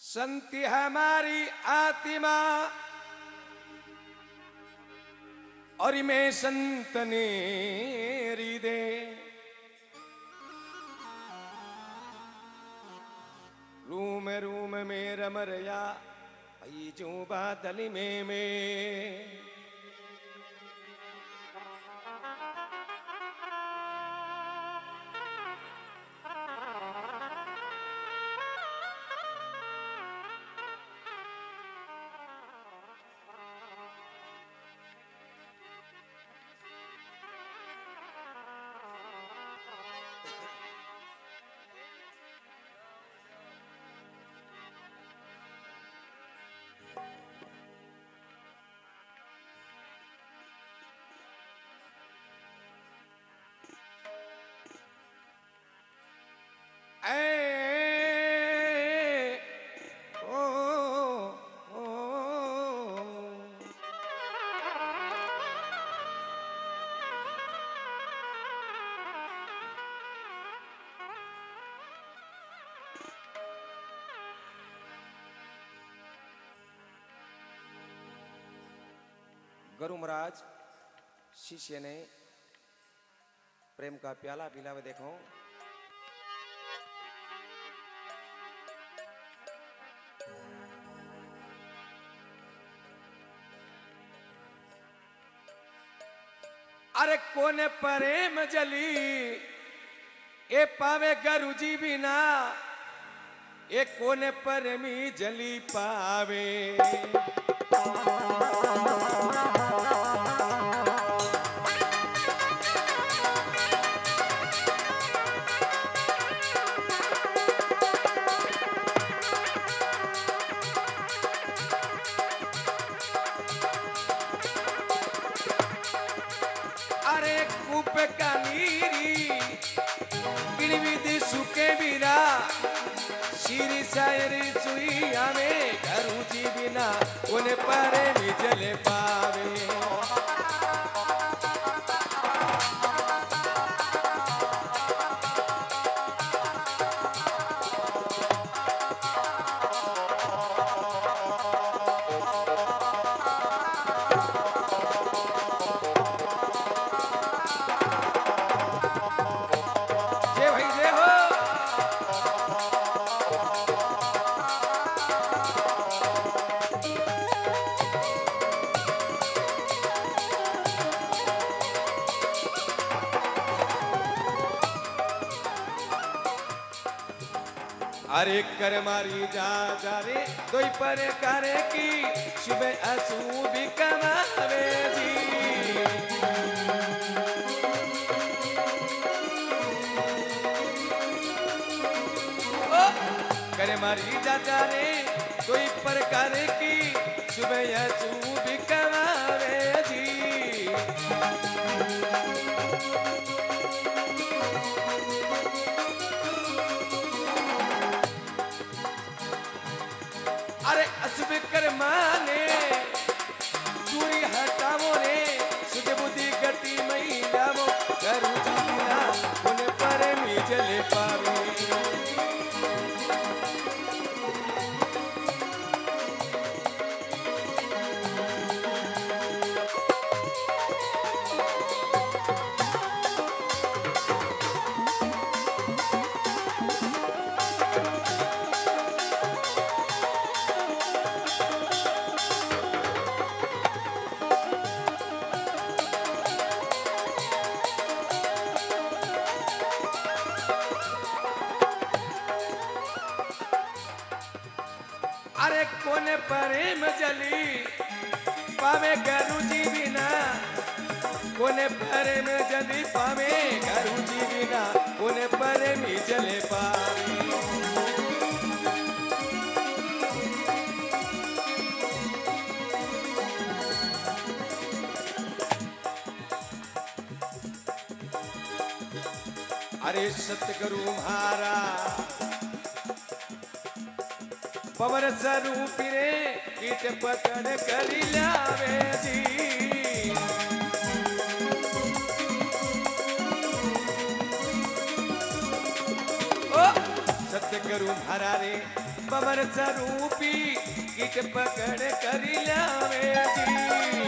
संति हमारी आत्मा। और मैं संत ने हृदय रूम रूम में रमरया जो बादल में में। गुरु महाराज, शिष्य ने प्रेम का प्याला पिलावे देखो। अरे कोने प्रेम जली? ए पावे गरु जी बिना, ए कोने प्रेमी जली पावे? सुके बिना शायरी सुई हमें करू जी बिना उन्हें परे भी जले पावे अरे कर मारी जा जा रे। दोई पर करे की सुबह असू भी कमावे जी ओ, करे मारी जाता रे। कोई प्रकार की सुबह या भी कमावे जी कर माने, दूरी हटावो रे, सुध बुद्धि गति मई जावो करू जीना उन पर मी जले पावे अरे कोने प्रेम जली। पावे गरु जी बिना कोने प्रेम जली। पावे गरु जी बिना कोने प्रेम ही जले पावे। अरे सतगुरु महारा पवन स्वरूप रे, कीट पतन कर लावे दी। ओ सतगुरु महारा रे पवर स्वरूपी, कीट पकड़ कर लावे जी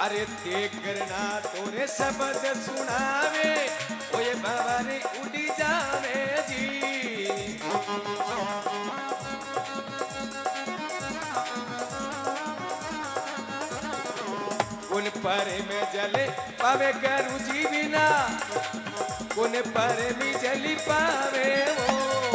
अरे ते करना, तोरे शब्द सुनावे, ओए बाबा रे उड़ी जावे जी। उन पर में जले पावे करू जी बिना? उन पर में जली पावे वो?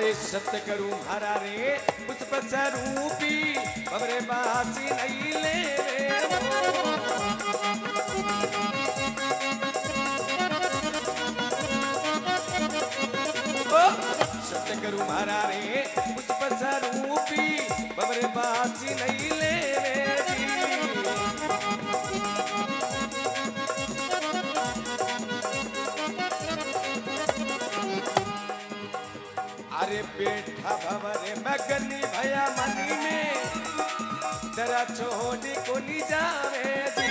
अरे सत्य करूँ हरा रे पुष्प स्वरूपी बबरे बासी नहीं ले रे। सत्य करूँ हरा रे पुष्प स्वरूपी अरे बेटा भवरे मगनी भया मनी में। तेरा छोड़ी को नी जावे जी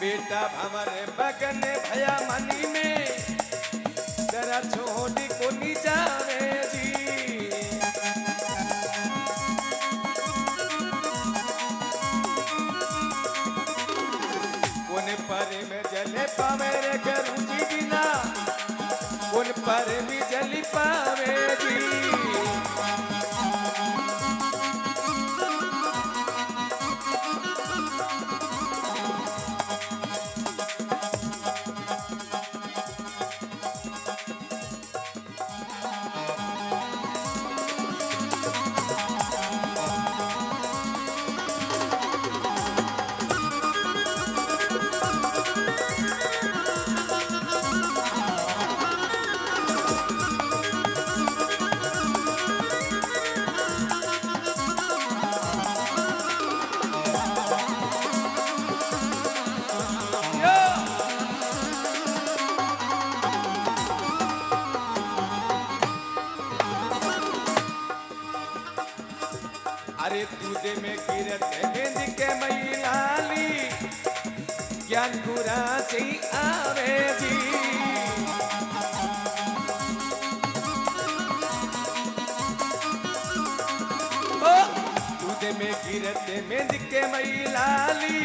बेटा भवरे मगने भया मनी में। पावे रे जी बिना उन पर भी जली पावे जी अरे दूधे में गिरत गेंद के मई लाली ज्ञान गुरा से आवे जी दूधे में गिरत मेंद के मई लाली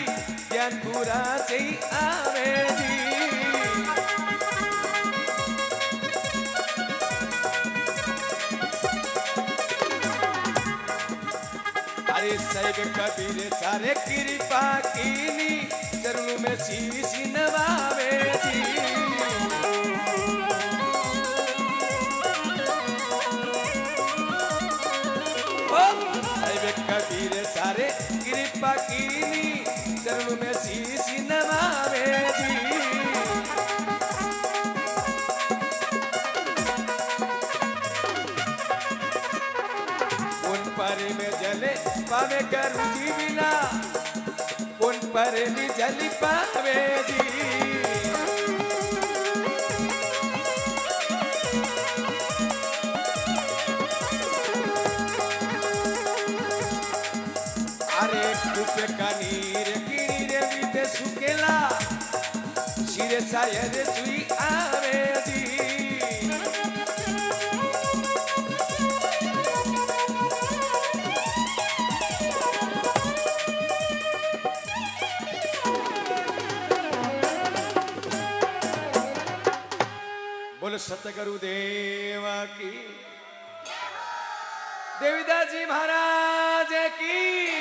ज्ञान गुरा से आवे जी सैब कबीर, सारे कृपा कीनी। चरणों में शीश नवावे सैब कबीर, सारे कृपा कीनी। चरणों में नवावे पर में जले पावे करू जी बिना उन पर भी जली पावे जी। अरे कुप का नीर गिरी रे बीते सुकेला, शिरे शायद सुई आवे बोलो सतगुरु देव की। देवीदास जी महाराज की।